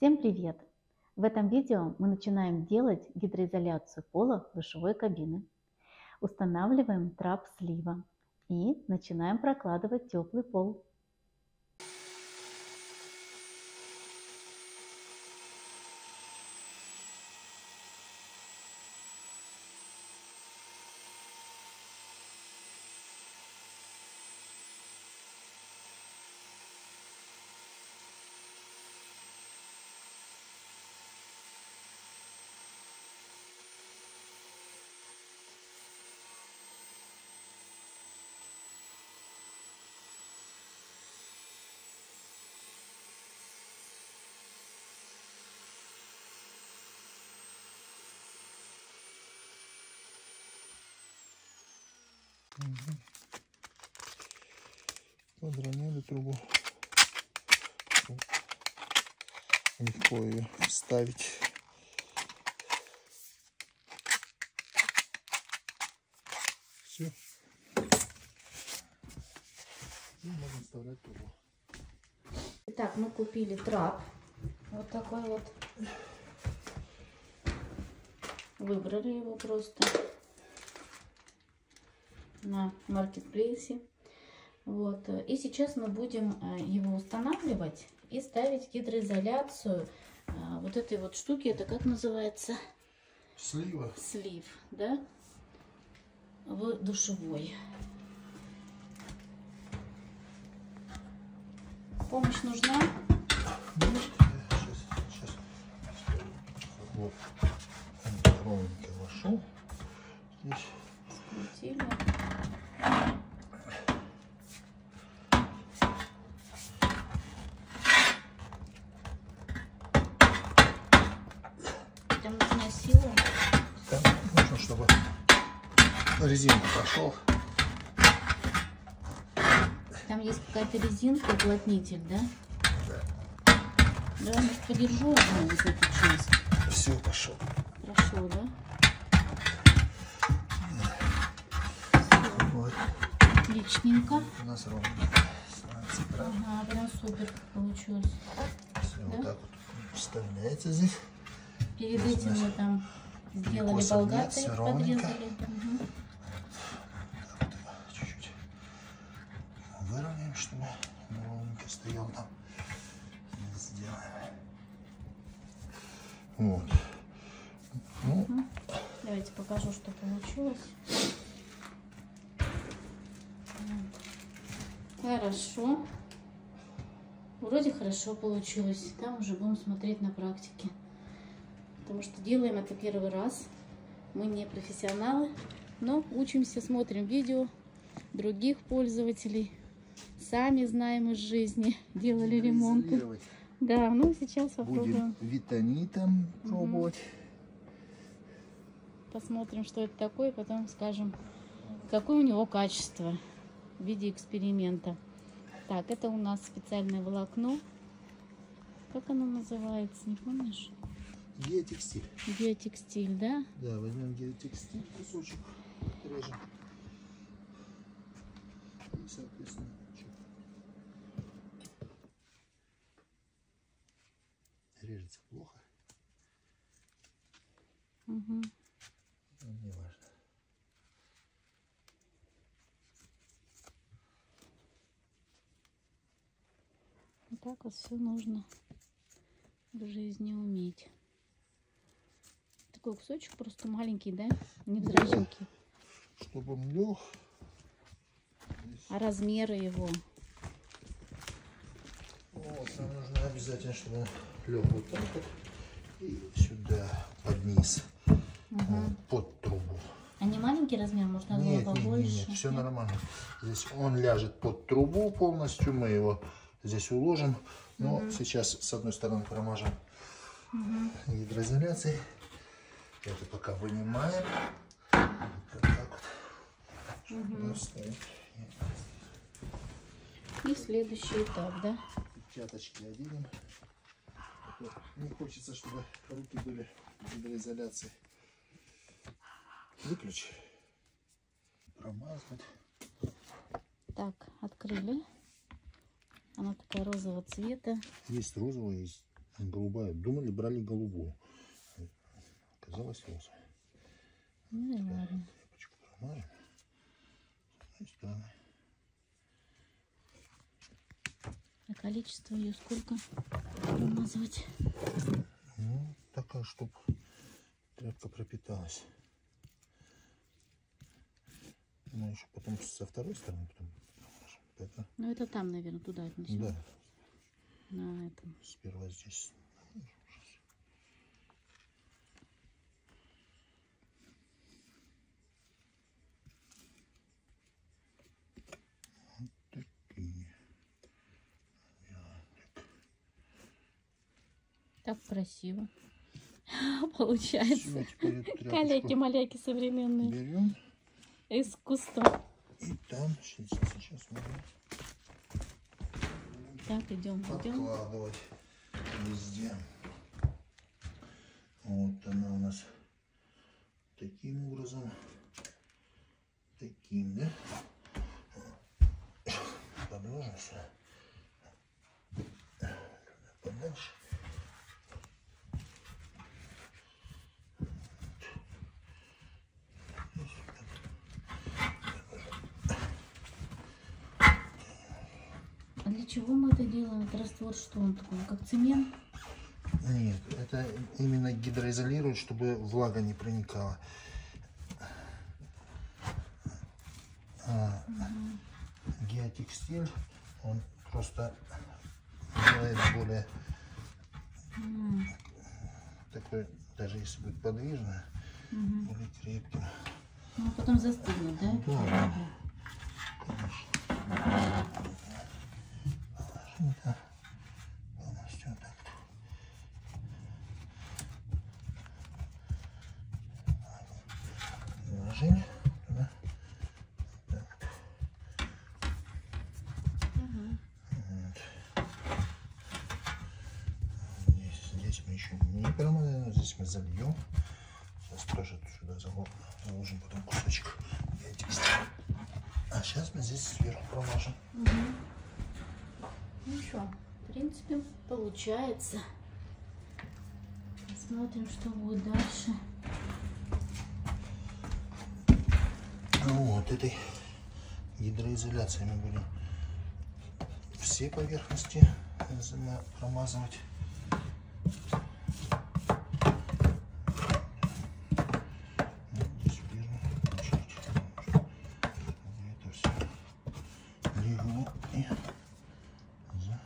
Всем привет! В этом видео мы начинаем делать гидроизоляцию пола душевой кабины. Устанавливаем трап слива и начинаем прокладывать теплый пол. Подровняли трубу. Легко ее вставить. Все. Итак, мы купили трап. Вот такой вот. Выбрали его просто на маркетплейсе. Вот. И сейчас мы будем э, его устанавливать и ставить гидроизоляцию э, вот этой вот штуки. Это как называется? Слива. Слив, да? В душевой. Помощь нужна? Сейчас, сейчас. Вот. Ровненько вошел. Здесь. Скрутили. Прям нужна сила. Там нужно, чтобы резинка пошел. Там есть какая-то резинка, уплотнитель, да? Да. Давай, может, подержу одну вот эту часть. Все, пошел. Хорошо, да? Вот. Отличненько. У нас ровно. Ага, прям супер получилось. Все, Да? вот так вот вставляется здесь. Перед этим мы там сделали ровненько. подрезали. Мгм. Так вот его чуть-чуть выровняем, чтобы он стоял там. Сделаем. Вот. Ну, Давайте покажу, что получилось. Хорошо. Вроде хорошо получилось. Там уже будем смотреть на практике. Потому что делаем это первый раз. Мы не профессионалы, но учимся, смотрим видео других пользователей. Сами знаем из жизни, делали изолировать. Да, ну сейчас попробуем. Будем витонитом пробовать. Посмотрим, что это такое, потом скажем, какое у него качество в виде эксперимента. Так, это у нас специальное волокно. Как оно называется, не помнишь? Геотекстиль. Биотекстиль, да? Да, возьмем геотекстиль, кусочек, режем. И, соответственно, Угу. но не важно. Вот так вот все нужно в жизни уметь. Такой кусочек просто маленький, да? Невзрачненький. Чтобы он лег, А размеры его? вот, нам нужно обязательно, чтобы он лег вот так вот и сюда, под низ, Мгм. под трубу. Не маленький размер, можно было Нет, нет, нет, побольше? нет, все нормально. Здесь он ляжет под трубу полностью, мы его здесь уложим. Но сейчас с одной стороны промажем гидроизоляцией. Это пока вынимаем. Вот так вот. Чтобы у нас стоит. И следующий этап, да? Пяточки оденем. Не хочется, чтобы руки были в гидроизоляции. Выключи. Промазать. Так, открыли. Она такая розового цвета. Есть розовый, есть Голубая. Думали, брали голубую. Оказалось розовая. Ну и ладно. Тряпочку промажем. С одной стороны. А количество ее сколько промазывать? Ну, такая, чтобы тряпка пропиталась. Ну, еще потом со второй стороны потом. Это, Ну это там, наверное, туда отнесем. да, На этом. сперва здесь. Вот такие. Так красиво. Получается. Каляки-маляки современные. берем Искусство. и там сейчас, будем Так, идем, идем. подкладывать везде. Вот она у нас таким образом. Таким, да? Подложим сюда. Туда Подальше. Чего мы это делаем? Это раствор что он такой? Как цемент? Нет, это именно гидроизолирует, чтобы влага не проникала. А, геотекстиль, он просто делает более М, такой, даже если будет подвижно, мгм. более крепким. Ну, а потом застынет, да? Да, да. Положим это полностью вот так. Положили туда. Ага. Вот. Здесь, здесь мы еще не промываем, здесь мы зальем. Сейчас тоже сюда зало- заложим потом кусочек геотекстиля. А сейчас мы здесь сверху промажем. Мгм. Ну что, в принципе, получается. Посмотрим, что будет дальше. Ну вот этой гидроизоляцией мы будем все поверхности промазывать. Вот здесь первую очередь, чтобы это все легло и за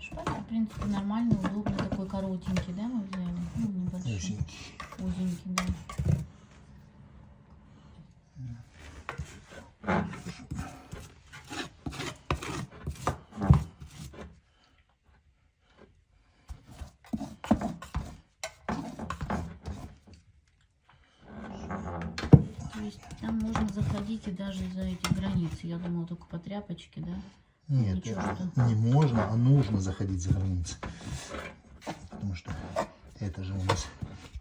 Шпатель, в принципе, нормальный, удобный, такой коротенький, да, мы взяли? Ну, небольшой. узенький. Узенький, да. То есть там можно заходить и даже за эти границы. Я думала, только по тряпочке, да? Нет, это что- не можно, а нужно заходить за границы. Потому что это же у нас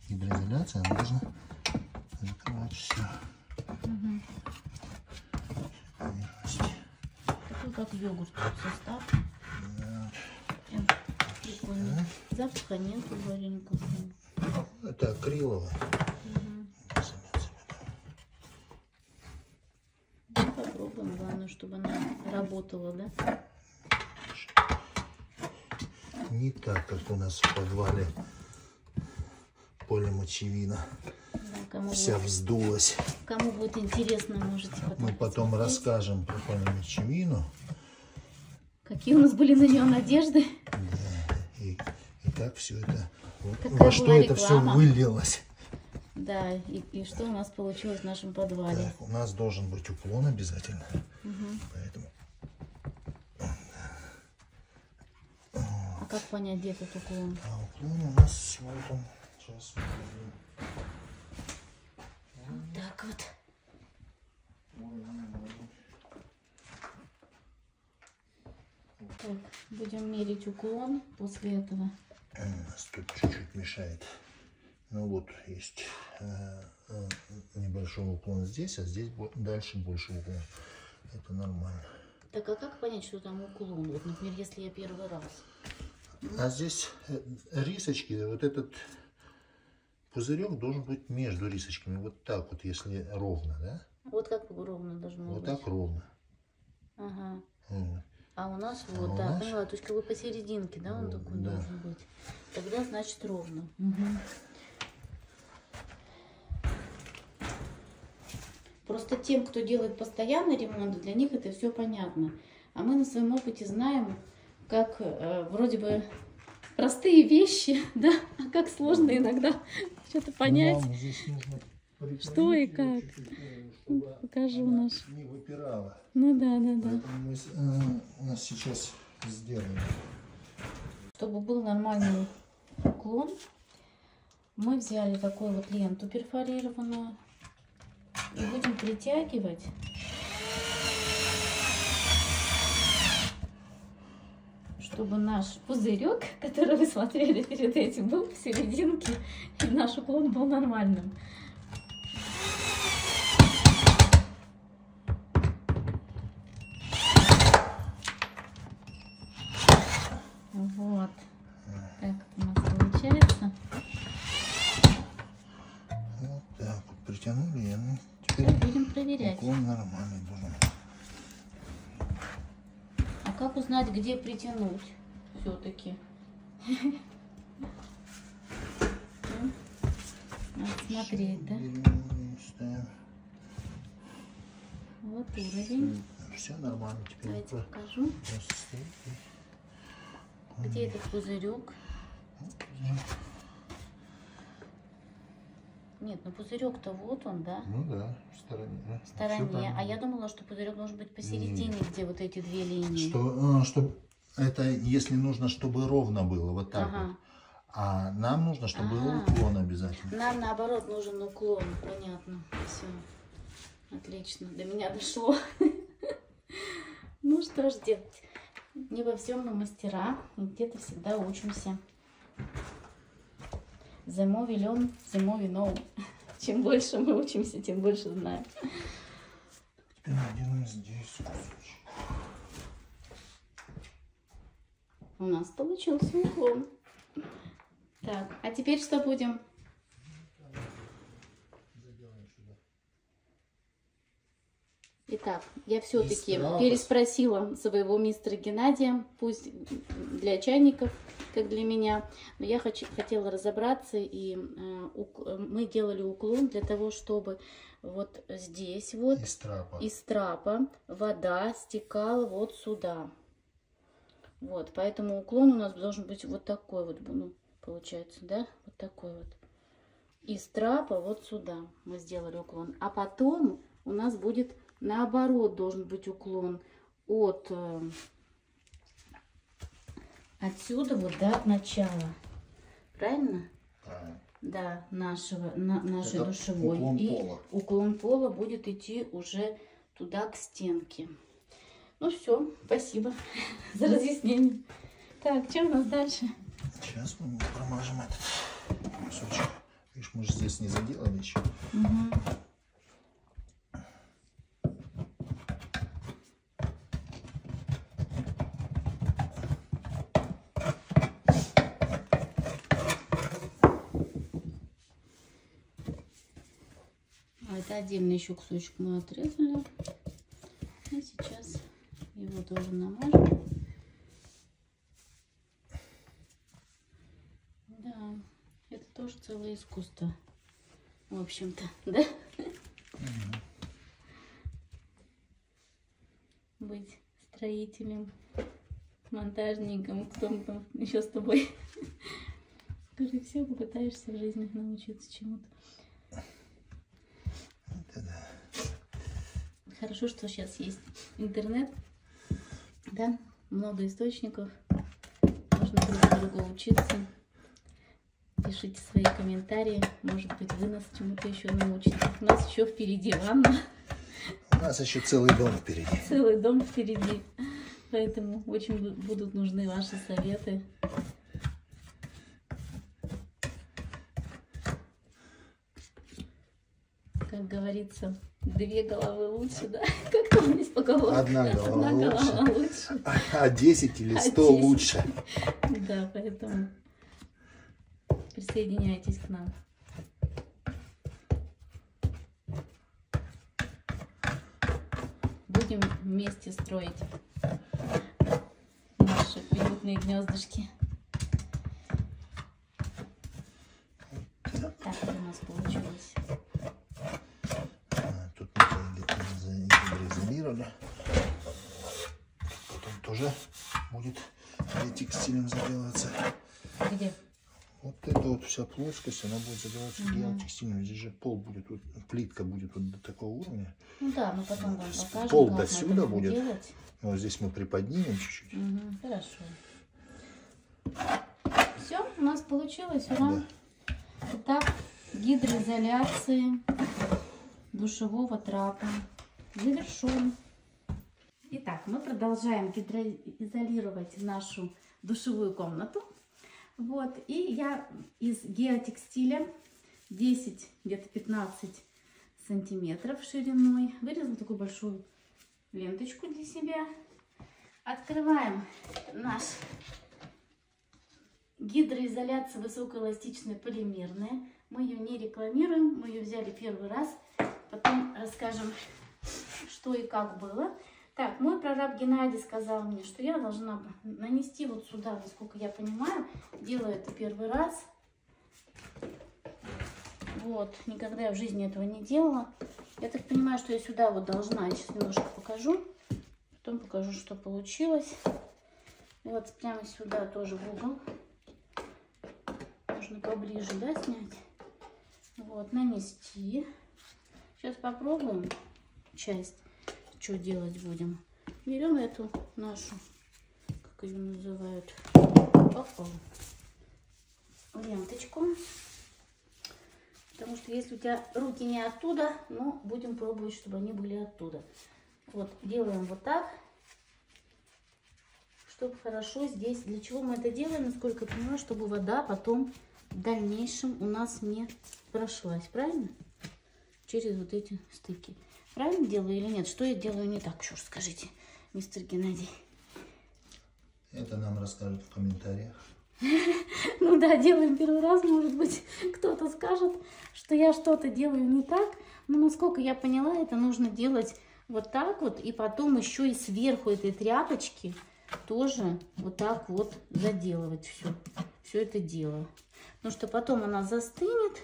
гидроизоляция, должна закрывать все. Угу. Такой как йогурт состав. Прям прикольно. Нет, вроде никакого. Это акриловая. Попробуем. Главное, чтобы она работала, да? Не так, как у нас в подвале поле мочевина. Да, Кому, Вся будет, вздулась. кому будет интересно, можете потом Мы потом посмотреть, расскажем про поле мочевину. Какие у нас были на нее надежды. И, и как все это, Какая во что была это все реклама. вылилось. Да, и, и что у нас получилось в нашем подвале. Так, у нас должен быть уклон обязательно. Мгм. Поэтому А как понять, где этот уклон? а уклон у нас всего там сейчас. Вот так вот. Так, будем мерить уклон после этого. М, нас тут чуть-чуть мешает. Ну вот есть э, э, небольшой уклон здесь, а здесь дальше больше уклон. Это нормально. Так а как понять, что там уклон? Вот, например, если я первый раз. А здесь э, рисочки, вот этот пузырек должен быть между рисочками. Вот так вот, если ровно, да? Вот как ровно должно вот быть? Вот так ровно. Ага. Вот. А у нас вот, а да, нас... поняла, то есть как бы посерединке, да, он вот, такой да. должен быть. Тогда значит ровно. Угу. Просто тем, кто делает постоянный ремонт, для них это все понятно. А мы на своем опыте знаем, как э, вроде бы простые вещи, да, а как сложно иногда что-то понять. Здесь нужно что и как. Э, Покажу наш. Не выпирала. Ну да, да, да. Поэтому мы э, у нас сейчас сделаем. Чтобы был нормальный уклон, мы взяли такую вот ленту перфорированную и будем притягивать. чтобы наш пузырек, который вы смотрели перед этим, был в серединке, и наш уклон был нормальным. Как узнать, где притянуть все-таки? Надо смотреть, да? Вот уровень. Все нормально теперь. Давайте покажу. Где этот пузырек? Нет, ну пузырек-то вот он, да? Ну да, в стороне. В стороне. А я думала, что пузырек должен быть посередине, Нет. где вот эти две линии. Что, а, что это если нужно, чтобы ровно было, вот так ага. вот. А нам нужно, чтобы ага. был уклон обязательно. Нам наоборот нужен уклон, понятно. Все. Отлично. До меня дошло. Ну что ж делать? Не во всем мы мастера, где-то всегда учимся. The more we know. Чем больше мы учимся, тем больше знаем. Теперь наделаем здесь кусочек. У нас получился уклон. Так, а теперь что будем? Итак, я все-таки переспросила своего мистера Геннадия, пусть для чайников, как для меня, но я хочу, хотела разобраться, и э, ук, мы делали уклон для того, чтобы вот здесь вот из трапа. из трапа вода стекала вот сюда. Вот, поэтому уклон у нас должен быть вот такой вот, ну, получается, да, вот такой вот. Из трапа вот сюда мы сделали уклон, а потом у нас будет наоборот должен быть уклон от э, отсюда вот до начала. Правильно? Правильно. Да, нашего, на, нашей Это душевой. Уклон И пола. уклон пола будет идти уже туда, к стенке. Ну все, спасибо за разъяснение. Так, что у нас дальше? Сейчас мы промажем этот кусочек. Видишь, мы же здесь не заделали еще. Угу. Отдельно еще кусочек мы отрезали. И сейчас его тоже намажем. Да, это тоже целое искусство. В общем-то, да? Угу. Быть строителем, монтажником, кто там еще с тобой. Ты все попытаешься в жизни научиться чему-то. Хорошо, что сейчас есть интернет, да, много источников, можно друг другу учиться. Пишите свои комментарии, может быть, вы нас чему-то еще научите. У нас еще впереди ванна. У нас еще целый дом впереди. Целый дом впереди, поэтому очень будут нужны ваши советы. Как говорится, две головы лучше, да? Как там здесь поговорка? Одна голова Одна лучше. голова лучше. А 10 или А 100 10. лучше. Да, поэтому присоединяйтесь к нам. Будем вместе строить наши уютные гнездышки. Так это у нас получилось. А, Тут мы гидроизолировали. Потом тоже будет текстилем заделываться. Где? Вот эта вот вся плоскость, она будет заделываться геотекстилем. Здесь же пол будет, вот, плитка будет вот до такого уровня. Ну да, мы потом вам покажем, пол до сюда будет. делать. Вот здесь мы приподнимем чуть-чуть. Мгм, хорошо. Все, у нас получилось, ура. Этап гидроизоляции душевого трапа завершен. Итак, мы продолжаем гидроизолировать нашу душевую комнату. Вот, и я из геотекстиля 10, где-то 15 сантиметров шириной вырезала такую большую ленточку для себя. Открываем наш гидроизоляция высокоэластичная полимерная. Мы ее не рекламируем, мы ее взяли первый раз. Потом расскажем, что и как было. Так, мой прораб Геннадий сказал мне, что я должна нанести вот сюда, насколько я понимаю, делаю это первый раз. Вот, никогда я в жизни этого не делала. Я так понимаю, что я сюда вот должна, я сейчас немножко покажу. Потом покажу, что получилось. Вот прямо сюда тоже в угол. Можно поближе, да, снять. Вот, нанести. Сейчас попробуем часть, что делать будем. Берем эту нашу, как ее называют, ленточку. Потому что если у тебя руки не оттуда, ну, будем пробовать, чтобы они были оттуда. Вот, делаем вот так, чтобы хорошо здесь. Для чего мы это делаем, насколько я понимаю, чтобы вода потом в дальнейшем у нас не прошлась, правильно? Через вот эти стыки. Правильно делаю или нет? Что я делаю не так? Чур, скажите, мистер Геннадий. Это нам расскажут в комментариях. Ну да, делаем первый раз, может быть, кто-то скажет, что я что-то делаю не так. Но насколько я поняла, это нужно делать вот так вот, и потом еще и сверху этой тряпочки тоже вот так вот заделывать все, все это дело. Потому что потом она застынет,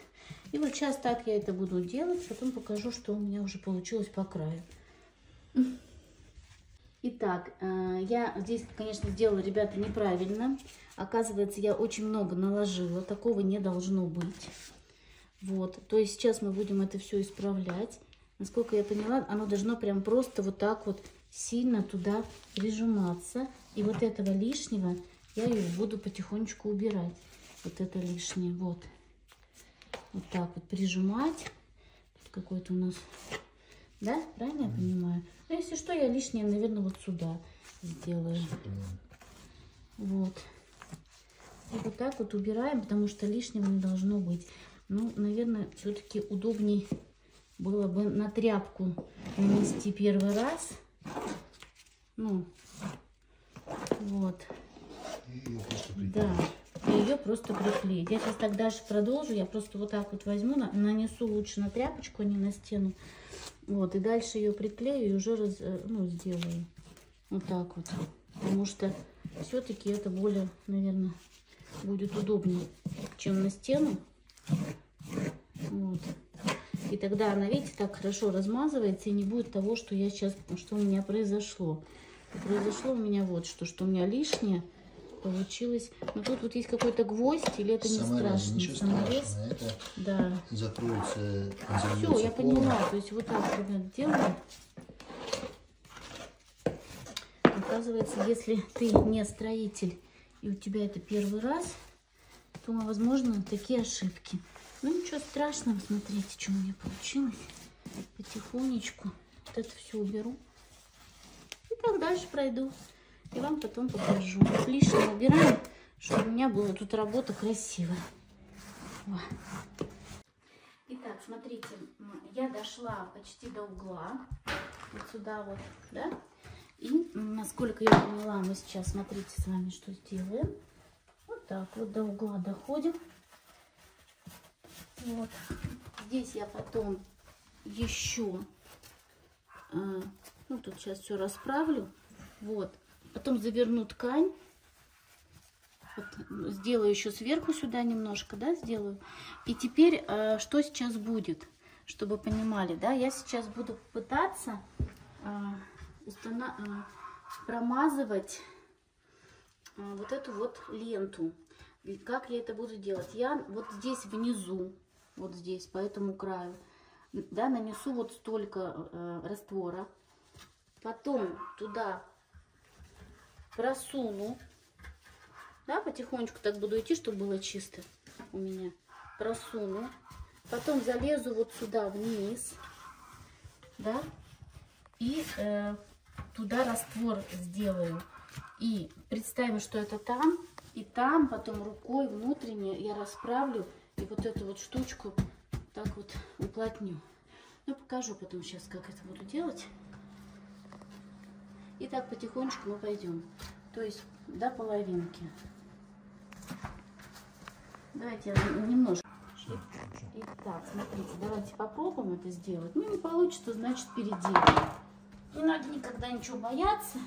и вот сейчас так я это буду делать, потом покажу, что у меня уже получилось по краю. Итак, э, я здесь, конечно, сделала, ребята, неправильно. Оказывается, я очень много наложила. Такого не должно быть. Вот. То есть сейчас мы будем это все исправлять. Насколько я поняла, оно должно прям просто вот так вот сильно туда прижиматься. И вот этого лишнего я ее буду потихонечку убирать. Вот это лишнее. Вот. Вот так вот прижимать. Тут какой-то у нас... Да? Правильно я понимаю? Ну, если что, я лишнее, наверное, вот сюда сделаю. Вот. И вот так вот убираем, потому что лишнего не должно быть. Ну, наверное, все-таки удобней было бы на тряпку нанести первый раз. Ну, вот. И. Да. И ее просто приклеить. Я сейчас так дальше продолжу. Я просто вот так вот возьму, на- нанесу лучше на тряпочку, а не на стену. Вот, и дальше ее приклею и уже раз, э, ну, сделаю. Вот так вот. Потому что все-таки это более, наверное, будет удобнее, чем на стену. Вот. И тогда она, видите, так хорошо размазывается и не будет того, что я сейчас, что у меня произошло. Произошло у меня вот что, что у меня лишнее получилось. Но тут вот есть какой-то гвоздь, или это не Саморез, страшно? ничего Саморез? страшного. Это Да. закроется, Все, я полом. поняла. То есть вот так, ребят, делаем. Оказывается, если ты не строитель и у тебя это первый раз, то, возможно, такие ошибки. Ну, ничего страшного. Смотрите, что у меня получилось. Потихонечку вот это все уберу. И так дальше пройду. И вам потом покажу. Лишнее убираем, чтобы у меня была тут работа красивая. Итак, смотрите, я дошла почти до угла. Вот сюда вот, да? И, насколько я поняла, мы сейчас, смотрите с вами, что сделаем. Вот так вот до угла доходим. Вот. Здесь я потом еще, а, ну тут сейчас все расправлю. Вот. Потом заверну ткань. Вот, сделаю еще сверху сюда немножко, да, сделаю. И теперь, а, что сейчас будет, чтобы понимали, да, я сейчас буду пытаться а, устана а, промазывать а, вот эту вот ленту. И как я это буду делать? Я вот здесь внизу, вот здесь, по этому краю, да, нанесу вот столько э, раствора. Потом туда просуну, да, потихонечку так буду идти, чтобы было чисто у меня. Просуну. Потом залезу вот сюда вниз, да, и э, туда раствор сделаю. И представим, что это там, и там потом рукой внутренне я расправлю и вот эту вот штучку так вот уплотню. Ну, покажу потом сейчас, как это буду делать. И так потихонечку мы пойдем. То есть до половинки. Давайте я немножко. Итак, смотрите, давайте попробуем это сделать. Ну, не получится, значит, переделаем. Не надо никогда ничего бояться.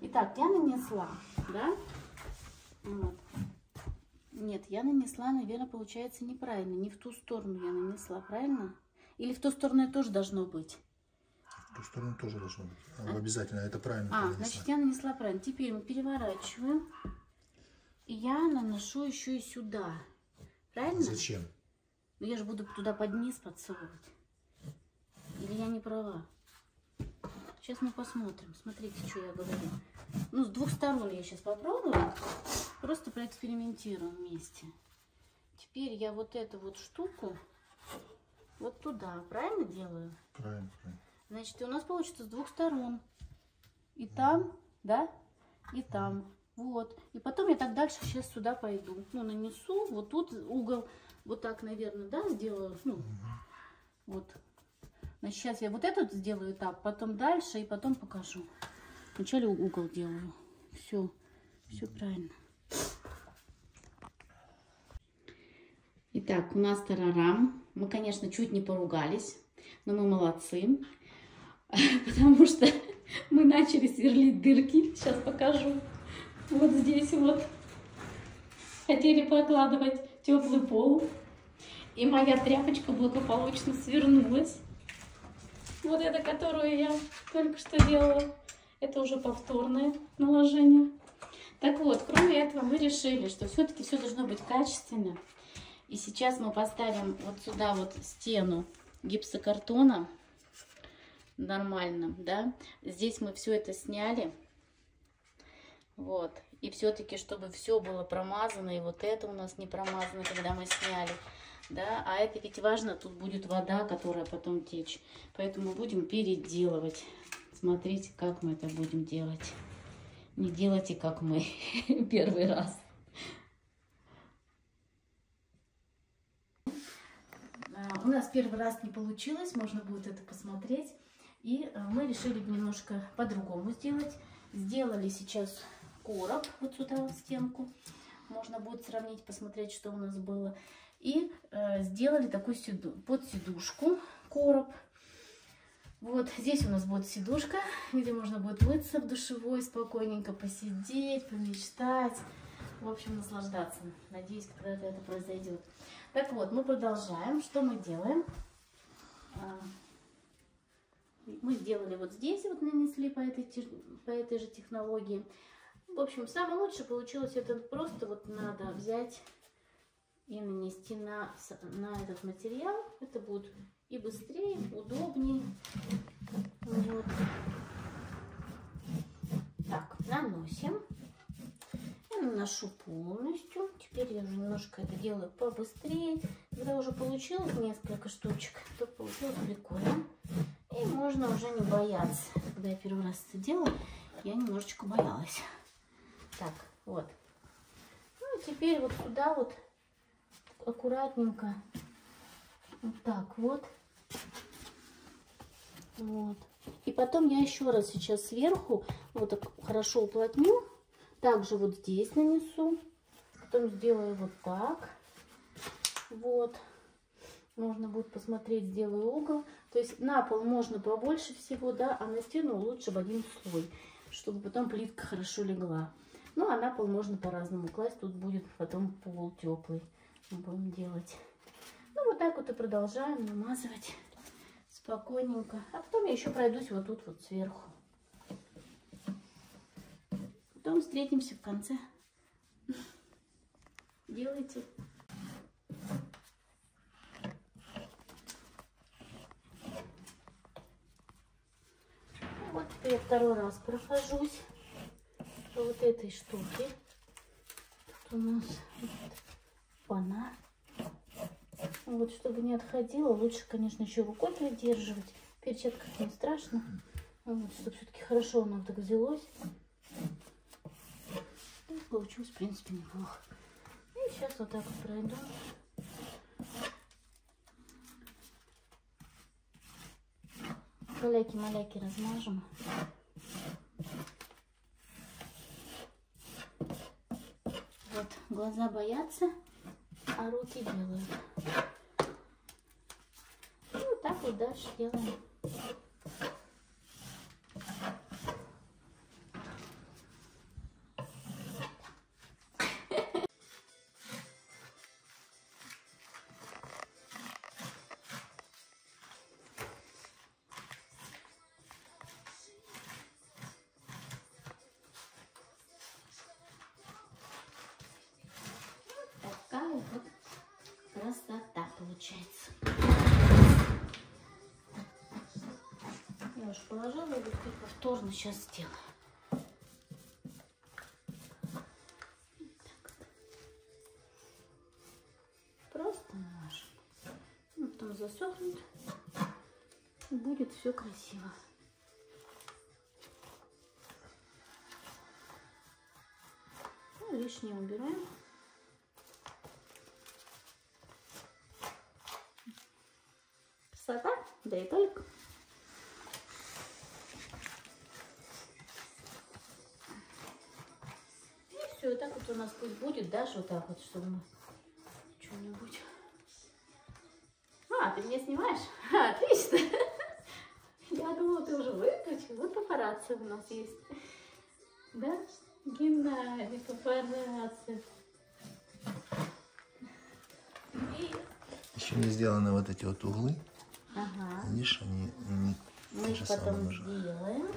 Итак, я нанесла, да? Вот. Нет, я нанесла, наверное, получается неправильно. Не в ту сторону я нанесла, правильно? Или в ту сторону это тоже должно быть? Ту сторону тоже должно быть. А? Обязательно, это правильно. А, значит, я нанесла правильно. Теперь мы переворачиваем. И я наношу еще и сюда. Правильно? Зачем? Ну, я же буду туда под низ подсовывать. Или я не права? Сейчас мы посмотрим. Смотрите, что я говорю. Ну, с двух сторон я сейчас попробую. Просто проэкспериментируем вместе. Теперь я вот эту вот штуку вот туда. Правильно делаю? Правильно, правильно. Значит, у нас получится с двух сторон. И там, да, и там. Вот. И потом я так дальше сейчас сюда пойду. Ну, нанесу. Вот тут угол вот так, наверное, да, сделаю. Ну, вот. Значит, сейчас я вот этот сделаю этап, потом дальше и потом покажу. Вначале угол делаю. Все, все правильно. Итак, у нас тарарам. Мы, конечно, чуть не поругались, но мы молодцы. Потому что мы начали сверлить дырки. Сейчас покажу. Вот здесь вот. Хотели прокладывать теплый пол. И моя тряпочка благополучно свернулась. Вот эта, которую я только что делала. Это уже повторное наложение. Так вот, кроме этого мы решили, что все-таки все должно быть качественно. И сейчас мы поставим вот сюда вот стену гипсокартона нормально, да. Здесь мы все это сняли. Вот. И все-таки, чтобы все было промазано, и вот это у нас не промазано, когда мы сняли да, а это ведь важно, тут будет вода, которая потом течь, поэтому будем переделывать. Смотрите, как мы это будем делать. Не делайте, как мы, первый раз. А, у нас первый раз не получилось, можно будет это посмотреть. И а, мы решили немножко по-другому сделать. Сделали сейчас короб вот сюда, в стенку. Можно будет сравнить, посмотреть, что у нас было. И э, сделали такую сиду, под сидушку короб. Вот здесь у нас будет сидушка, где можно будет мыться в душевой, спокойненько посидеть, помечтать. В общем, наслаждаться. Надеюсь, когда-то это произойдет. Так вот, мы продолжаем. Что мы делаем? Мы сделали вот здесь, вот нанесли по этой, по этой же технологии. В общем, самое лучшее получилось это просто вот надо взять и нанести на, на этот материал. Это будет и быстрее, удобнее. Вот. Так, наносим. Я наношу полностью. Теперь я уже немножко это делаю побыстрее. Когда уже получилось несколько штучек, то получилось прикольно. И можно уже не бояться. Когда я первый раз это делала, я немножечко боялась. Так, вот. Ну и теперь вот сюда вот аккуратненько вот так вот Вот. И потом я еще раз сейчас сверху вот так хорошо уплотню. Также вот здесь нанесу. Потом сделаю вот так. Вот. Можно будет посмотреть, сделаю угол. То есть на пол можно побольше всего, да, а на стену лучше в один слой, чтобы потом плитка хорошо легла. Ну, а на пол можно по-разному класть. Тут будет потом пол теплый. Мы будем делать. Ну, вот так вот и продолжаем намазывать спокойненько. А потом я еще пройдусь вот тут вот сверху. Потом встретимся в конце. Делайте. Теперь я второй раз прохожусь по вот этой штуке. Тут у нас она. Вот, чтобы не отходила, лучше, конечно, еще рукой придерживать. В перчатках не страшно. Вот, чтобы все-таки хорошо оно так взялось. И получилось, в принципе, неплохо. И сейчас вот так вот пройду. Маляки-маляки размажем. Вот, глаза боятся, а руки делают. И вот так вот дальше делаем. Повторно сейчас вот. Просто мажем. Ну, Потом засохнет. Будет все красиво. Ну, лишнее убираем. Красота, да и только. И все, и так вот у нас пусть будет, даже вот так вот, чтобы мы что-нибудь... А, ты меня снимаешь? А, отлично. Я думала, ты уже выключил. Вот папарацци у нас есть. Да? Геннадий, папарацци. Еще не сделаны вот эти вот углы. Ага. Видишь, они не Мы их потом сделаем.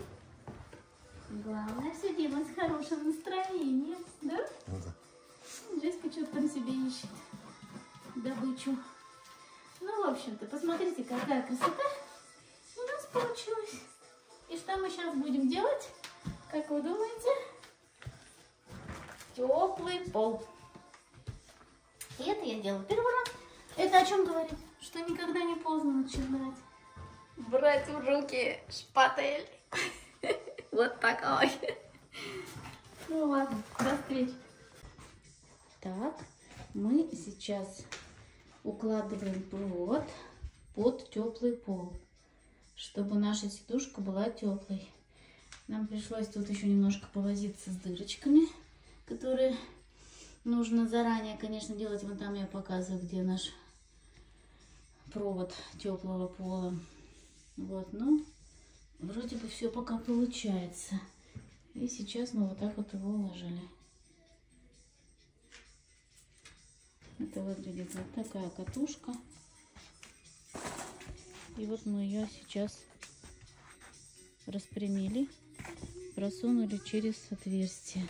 Главное, все делать с хорошим настроением, да? Ну да. Джеська что-то там себе ищет добычу. Ну, в общем-то, посмотрите, какая красота у нас получилась. И что мы сейчас будем делать? Как вы думаете? Теплый пол. И это я делаю первый раз. Это о чем говорит? Что никогда не поздно начинать. Брать в руки шпатель. Вот такой. Ну ладно, до встречи. Так, мы сейчас укладываем провод под теплый пол, чтобы наша сидушка была теплой. Нам пришлось тут еще немножко повозиться с дырочками, которые нужно заранее, конечно, делать. Вон там я показываю, где наш провод теплого пола. Вот, ну, вроде бы все пока получается. И сейчас мы вот так вот его уложили. Это выглядит вот такая катушка. И вот мы ее сейчас распрямили, просунули через отверстие.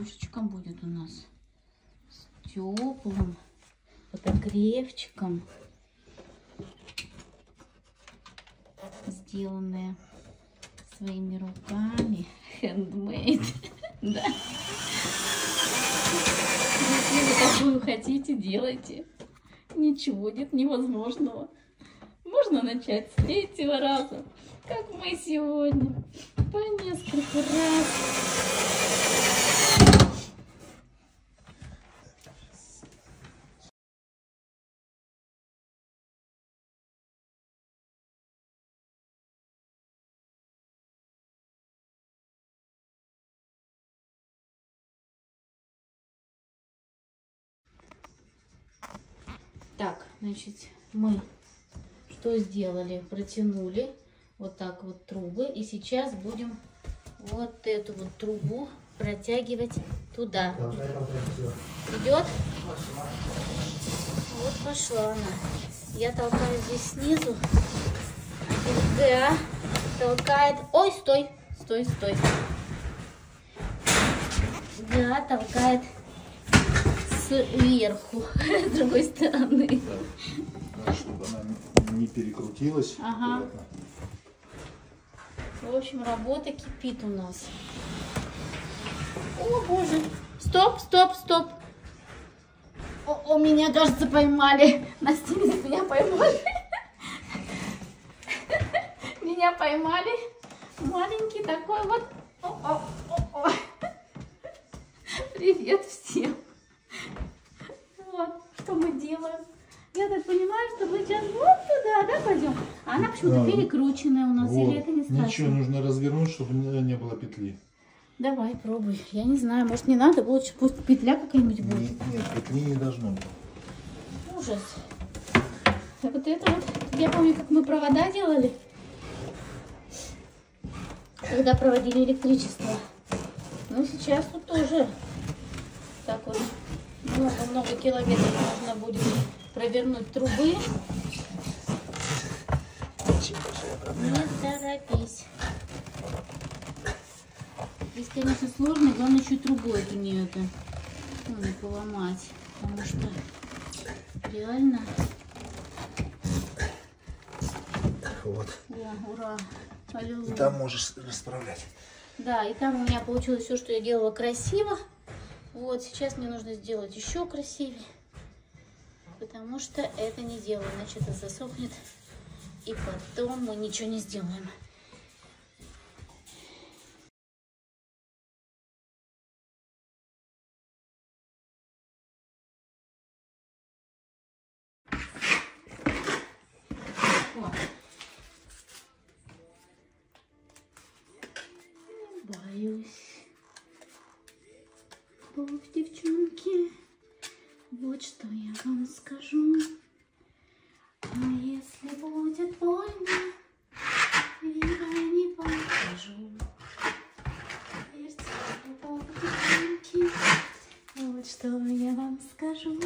Такая сидушечка будет у нас. С теплым подогревчиком. Сделанная своими руками. Handmade. Да. Если вы такую хотите, делайте. Ничего нет невозможного. Можно начать с третьего раза, как мы сегодня. По несколько раз. Значит, мы что сделали? Протянули вот так вот трубы. И сейчас будем вот эту вот трубу протягивать туда. Идет? Вот пошла она. Я толкаю здесь снизу. ГА толкает... Ой, стой, стой, стой. ГА толкает сверху, с другой стороны. Да, чтобы она не перекрутилась. Ага. аккуратно. В общем, работа кипит у нас. О, боже. Стоп, стоп, стоп. О, о, меня, кажется, поймали. Настя, меня поймали. Меня поймали. Маленький такой вот. О, о, о, о. Привет всем. Что мы делаем. Я так понимаю, что мы сейчас вот туда, да, пойдем? А она почему-то Да. перекрученная у нас, Вот. или это не страшно? Ничего, нужно развернуть, чтобы не, было петли. Давай, пробуй. Я не знаю, может не надо, лучше пусть петля какая-нибудь будет. Нет, нет, петли не должно быть. Ужас. А вот это вот, я помню, как мы провода делали, когда проводили электричество. Ну, сейчас тут тоже так вот много-много километров нужно будет провернуть трубы. Не торопись. Здесь, конечно, сложно, главное еще трубу эту не это ну, не поломать, потому что реально, Вот. о, ура, аллилуйя. И там можешь расправлять. Да, и там у меня получилось все, что я делала красиво. Вот, сейчас мне нужно сделать еще красивее, потому что это не делаю, иначе это засохнет, и потом мы ничего не сделаем. Я вам скажу.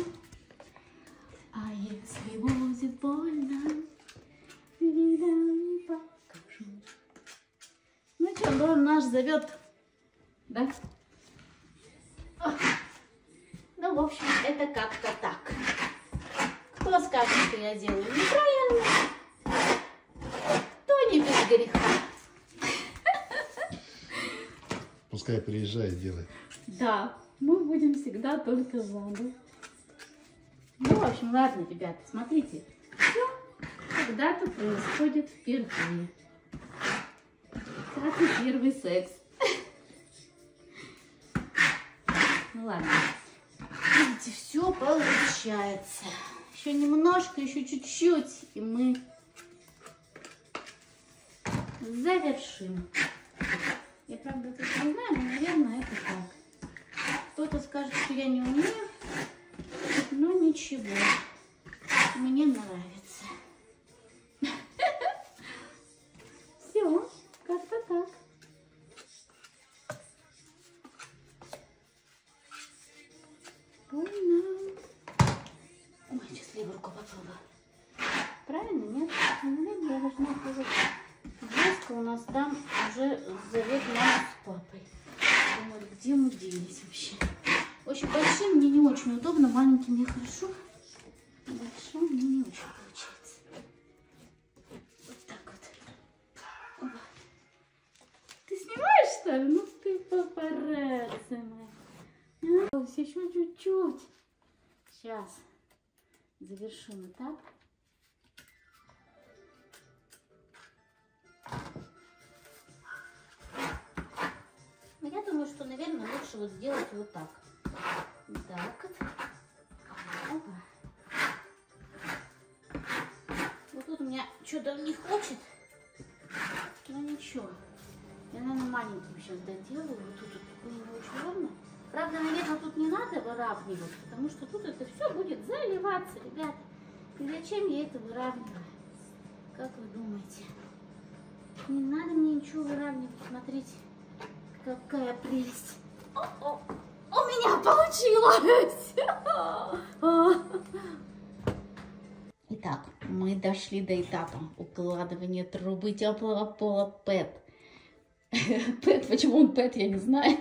А если будет больно, вида не покажу. Ну что, он наш зовет, да? Ну, в общем, это как-то так. Кто скажет, что я делаю неправильно, то не без греха. Пускай приезжает, делает. Да, мы будем всегда только за. да? Ну, в общем, ладно, ребята, смотрите. Все когда-то происходит впервые. Как и первый секс. Ну ладно. Видите, все получается. Еще немножко, еще чуть-чуть, и мы завершим. Я правда тут не знаю, но, наверное, это так. Кто-то скажет, что я не умею, но ничего. Мне нравится. Все, как-то так. Ой, нам. особо. Правильно, нет? Наверное, я должна сказать. Близко у нас там уже зовет маму с папой. Думают, где мы делись вообще. Очень большим мне не очень удобно, маленьким мне хорошо. Большим мне не очень получается. Вот так вот. Опа. Ты снимаешь, что ли? Ну ты папарацци моя. А, Еще чуть-чуть. Сейчас завершим этап. Ну, я думаю, что, наверное, лучше вот сделать вот так. Так вот. Вот тут у меня что-то не хочет. Ну ничего. Я, наверное, маленьким сейчас доделаю. Вот тут вот не очень ровно. Правда, наверное, тут не надо выравнивать, потому что тут это все будет заливаться, ребят. И зачем я это выравниваю? Как вы думаете? Не надо мне ничего выравнивать. Смотрите, какая прелесть. О, о, у меня получилось! Итак, мы дошли до этапа укладывания трубы теплого пола ПЭТ. ПЭТ, почему он ПЭТ, я не знаю.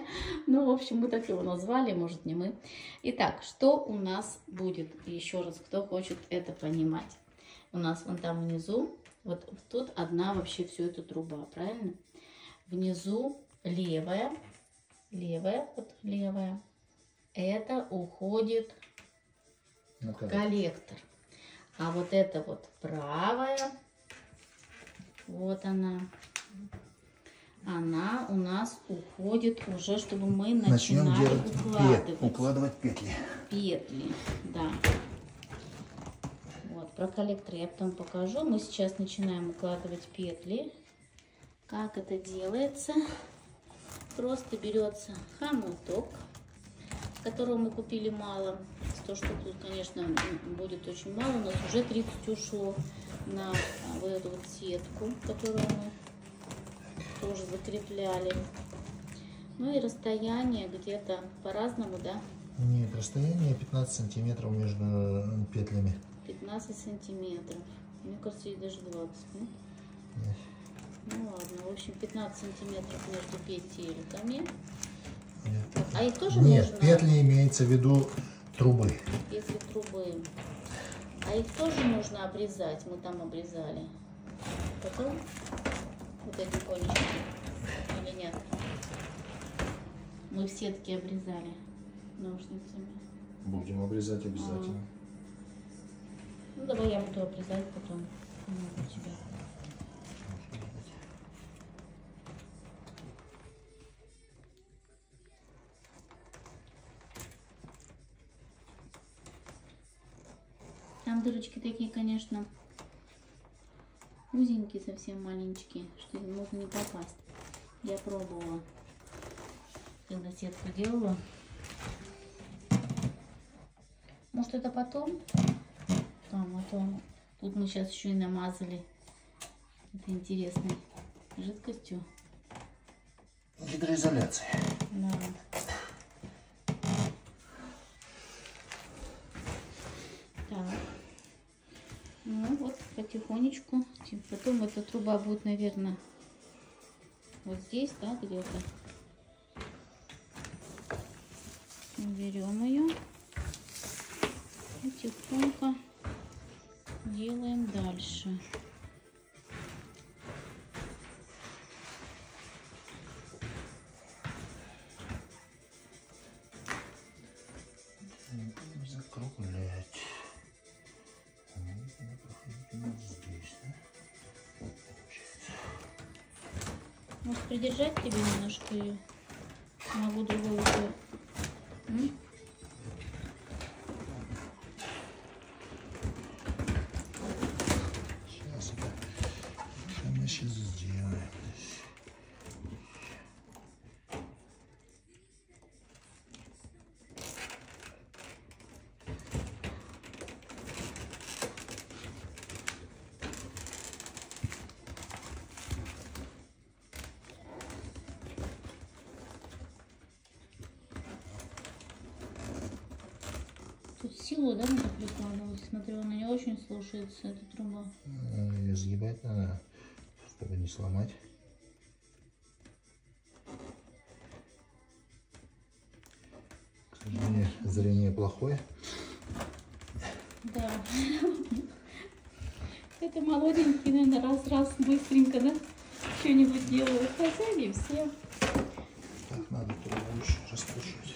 Ну, в общем, мы так его назвали, может, не мы. Итак, что у нас будет? Еще раз, кто хочет это понимать. У нас вон там внизу, вот тут одна вообще всю эту труба, правильно? Внизу левая, левая, вот левая. Это уходит Ну, в коллектор. А вот это вот правая, вот она, она у нас уходит уже, чтобы мы Начнем начинали делать пет- укладывать укладывать петли. петли, да. Вот, про коллектор я потом покажу. Мы сейчас начинаем укладывать петли. Как это делается? Просто берется хомуток, которого мы купили мало. 100 штук тут, конечно, будет очень мало. У нас уже 30 ушло на а, вот эту вот сетку, которую мы тоже закрепляли. Ну и расстояние где-то по-разному, да, Нет, расстояние 15 сантиметров между э, петлями. 15 сантиметров. Мне кажется, и даже 20, нет? Нет. Ну ладно, в общем, 15 сантиметров между петельками. Нет. А их тоже Нет, можно, петли имеется в виду трубы. если трубы, а их тоже нужно обрезать, мы там обрезали. Потом вот эти конечки, или нет? Мы в сетке обрезали ножницами. Будем обрезать обязательно. Ну давай я буду обрезать потом. Ну, у тебя. Дырочки такие, конечно, узенькие, совсем маленькие, что можно не попасть. Я пробовала, когда сетку делала. Может это потом? Там, а то тут мы сейчас еще и намазали это интересной жидкостью. Гидроизоляция. Да. Так. Ну вот, потихонечку. Потом эта труба будет, наверное, вот здесь, да, где-то. Берем ее. И тихонько делаем дальше. Закруглять. Придержать тебе немножко ее? Могу другой рукой. Очень слушается, эта труба. Ее сгибать надо, чтобы не сломать. К сожалению, зрение плохое. Да. Это молоденький, наверное, раз-раз быстренько, да? Что-нибудь делают. Хотя не все. Так, надо еще раскручивать.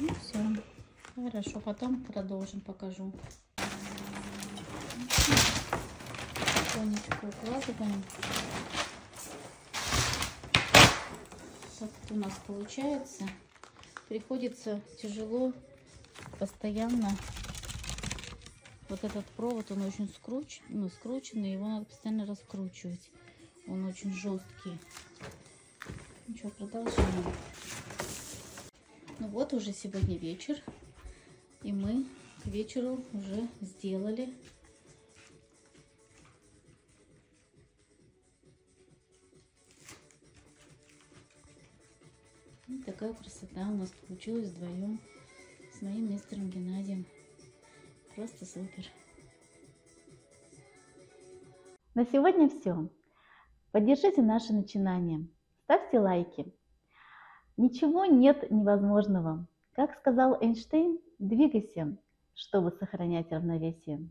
Ну все. Хорошо, потом продолжим, покажу. Потихонечку укладываем. Так это у нас получается. Приходится тяжело постоянно вот этот провод, он очень скруч, ну, скрученный, его надо постоянно раскручивать. Он очень жесткий. Что, продолжаем. Ну вот уже сегодня вечер, и мы к вечеру уже сделали Вот такая красота у нас получилась вдвоем с моим мистером Геннадием. Просто супер. На сегодня все. Поддержите наше начинание. Ставьте лайки. Ничего нет невозможного. Как сказал Эйнштейн, двигайся, чтобы сохранять равновесие.